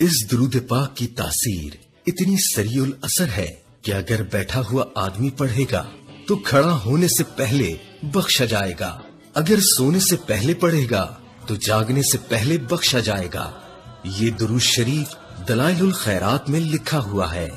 इस दुरूद पाक की तासीर इतनी सरीउल असर है कि अगर बैठा हुआ आदमी पढ़ेगा तो खड़ा होने से पहले बख्शा जाएगा। अगर सोने से पहले पढ़ेगा तो जागने से पहले बख्शा जाएगा। ये दुरूद शरीफ दलाइल खैरात में लिखा हुआ है।